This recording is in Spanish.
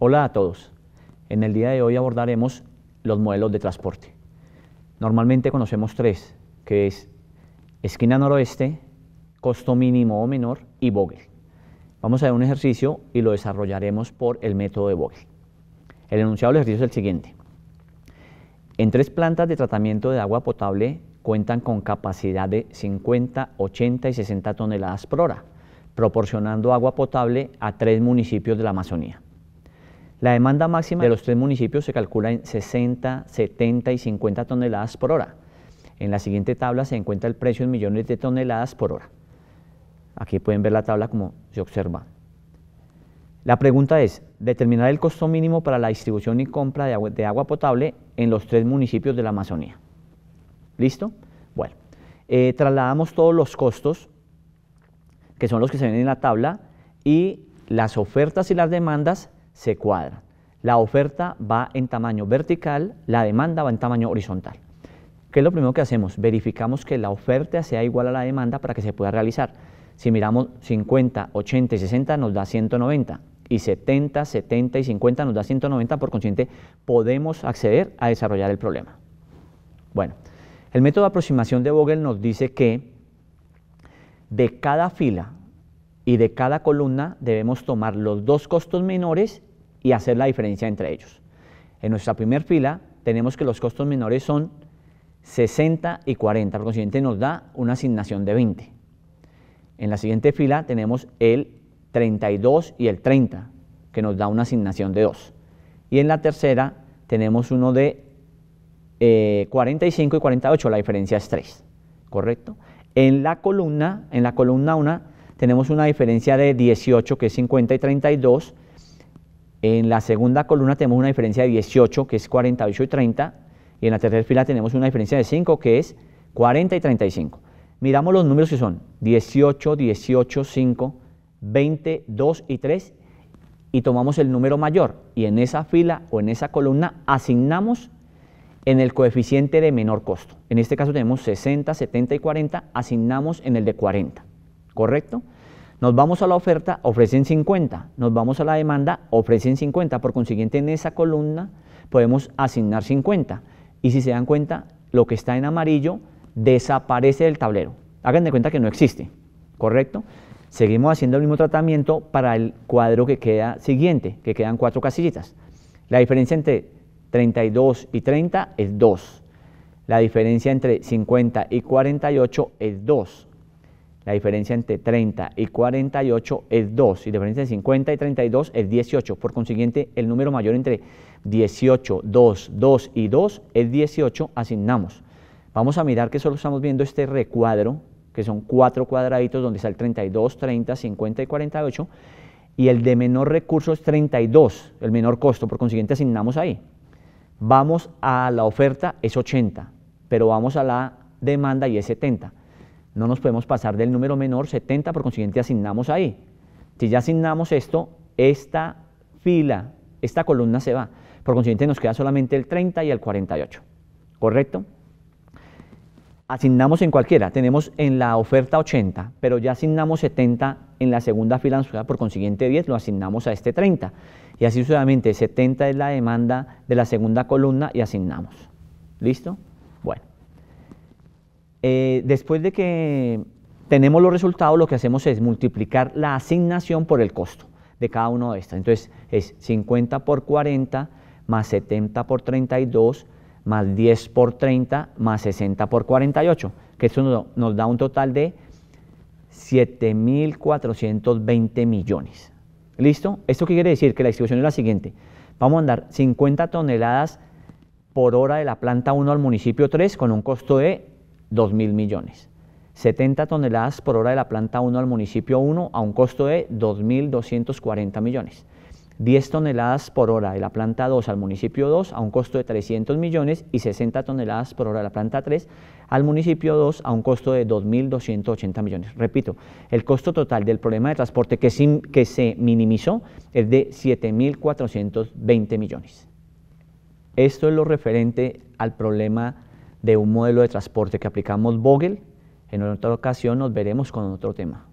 Hola a todos. En el día de hoy abordaremos los modelos de transporte. Normalmente conocemos tres, que es esquina noroeste, costo mínimo o menor y Vogel. Vamos a ver un ejercicio y lo desarrollaremos por el método de Vogel. El enunciado del ejercicio es el siguiente. En tres plantas de tratamiento de agua potable cuentan con capacidad de 50, 80 y 60 toneladas por hora, proporcionando agua potable a tres municipios de la Amazonía. La demanda máxima de los tres municipios se calcula en 60, 70 y 50 toneladas por hora. En la siguiente tabla se encuentra el precio en millones de toneladas por hora. Aquí pueden ver la tabla como se observa. La pregunta es, determinar el costo mínimo para la distribución y compra de agua, potable en los tres municipios de la Amazonía. ¿Listo? Bueno, eh, trasladamos todos los costos, que son los que se ven en la tabla, y las ofertas y las demandas se cuadran. La oferta va en tamaño vertical, la demanda va en tamaño horizontal. ¿Qué es lo primero que hacemos? Verificamos que la oferta sea igual a la demanda para que se pueda realizar. Si miramos 50, 80 y 60 nos da 190 y 70, 70 y 50 nos da 190, por consiguiente podemos acceder a desarrollar el problema. Bueno, el método de aproximación de Vogel nos dice que de cada fila y de cada columna debemos tomar los dos costos menores y hacer la diferencia entre ellos. En nuestra primera fila tenemos que los costos menores son 60 y 40, por consiguiente nos da una asignación de 20. En la siguiente fila tenemos el 32 y el 30, que nos da una asignación de 2. Y en la tercera tenemos uno de 45 eh, y 48, la diferencia es 3, ¿correcto? En la columna, en la columna 1 tenemos una diferencia de 18, que es 50 y 32, en la segunda columna tenemos una diferencia de 18, que es 48 y 30, y en la tercera fila tenemos una diferencia de 5, que es 40 y 35. Miramos los números que son 18, 18, 5, 20, 2 y 3, y tomamos el número mayor, y en esa fila o en esa columna asignamos en el coeficiente de menor costo. En este caso tenemos 60, 70 y 40, asignamos en el de 40, ¿correcto? Nos vamos a la oferta, ofrecen 50. Nos vamos a la demanda, ofrecen 50. Por consiguiente, en esa columna podemos asignar 50. Y si se dan cuenta, lo que está en amarillo desaparece del tablero. Hagan de cuenta que no existe, ¿correcto? Seguimos haciendo el mismo tratamiento para el cuadro que queda siguiente, que quedan cuatro casillitas. La diferencia entre 32 y 30 es 2. La diferencia entre 50 y 48 es 2. La diferencia entre 30 y 48 es 2 y la diferencia entre 50 y 32 es 18. Por consiguiente, el número mayor entre 18, 2, 2 y 2 es 18, asignamos. Vamos a mirar que solo estamos viendo este recuadro, que son cuatro cuadraditos donde está el 32, 30, 50 y 48, y el de menor recurso es 32, el menor costo, por consiguiente asignamos ahí. Vamos a la oferta, es 80, pero vamos a la demanda y es 70 no nos podemos pasar del número menor 70, por consiguiente asignamos ahí. Si ya asignamos esto, esta fila, esta columna se va. Por consiguiente nos queda solamente el 30 y el 48. ¿Correcto? Asignamos en cualquiera. Tenemos en la oferta 80, pero ya asignamos 70 en la segunda fila, por consiguiente 10 lo asignamos a este 30. Y así sucesivamente, 70 es la demanda de la segunda columna y asignamos. ¿Listo? Bueno. Eh, después de que tenemos los resultados, lo que hacemos es multiplicar la asignación por el costo de cada uno de estas. Entonces es 50 por 40 más 70 por 32 más 10 por 30 más 60 por 48, que eso nos, da un total de 7.420 millones. ¿Listo? ¿Esto qué quiere decir? Que la distribución es la siguiente. Vamos a mandar 50 toneladas por hora de la planta 1 al municipio 3 con un costo de 2 mil millones. 70 toneladas por hora de la planta 1 al municipio 1 a un costo de 2.240 millones. 10 toneladas por hora de la planta 2 al municipio 2 a un costo de 300 millones y 60 toneladas por hora de la planta 3 al municipio 2 a un costo de 2.280 millones. Repito, el costo total del problema de transporte que, que se minimizó es de 7.420 millones. Esto es lo referente al problema de un modelo de transporte que aplicamos Vogel. En otra ocasión nos veremos con otro tema.